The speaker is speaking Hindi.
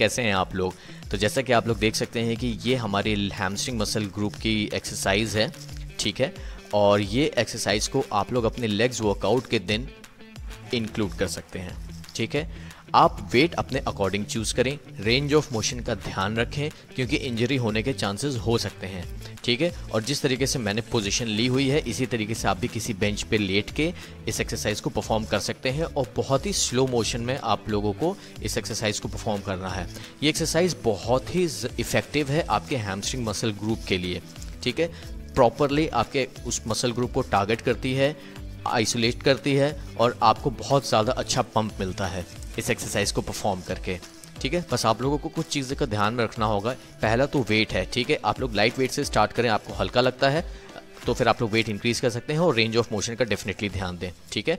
कैसे हैं आप लोग? तो जैसा कि आप लोग देख सकते हैं कि ये हमारी हैमस्ट्रिंग मसल ग्रुप की एक्सरसाइज है, ठीक है? और ये एक्सरसाइज को आप लोग अपने लेग्स वर्कआउट के दिन इंक्लूड कर सकते हैं। ठीक है? आप वेट अपने अकॉर्डिंग चूज़ करें। रेंज ऑफ़ मोशन का ध्यान रखें, क्योंकि इंजरी होने के चांसेस हो सकते हैं। ठीक है? और जिस तरीके से मैंने पोजीशन ली हुई है, इसी तरीके से आप भी किसी बेंच पे लेट के इस एक्सरसाइज को परफॉर्म कर सकते हैं और बहुत ही स्लो मोशन में आप लोगों को इस एक्सरसाइज को परफॉर्म करना है। ये एक्सरसाइज बहुत ही इफ़ेक्टिव है आपके हैमस्ट्रिंग मसल ग्रुप के लिए। ठीक है? प्रॉपरली आपके उस मसल ग्रुप को टारगेट करती है। आइसोलेट करती है और आपको बहुत ज़्यादा अच्छा पंप मिलता है इस एक्सरसाइज को परफॉर्म करके, ठीक है? बस आप लोगों को कुछ चीज़ें का ध्यान में रखना होगा। पहला तो वेट है, ठीक है? आप लोग लाइट वेट से स्टार्ट करें, आपको हल्का लगता है तो फिर आप लोग वेट इंक्रीज कर सकते हैं और रेंज ऑफ़ मोशन का डेफिनेटली ध्यान दें, ठीक है?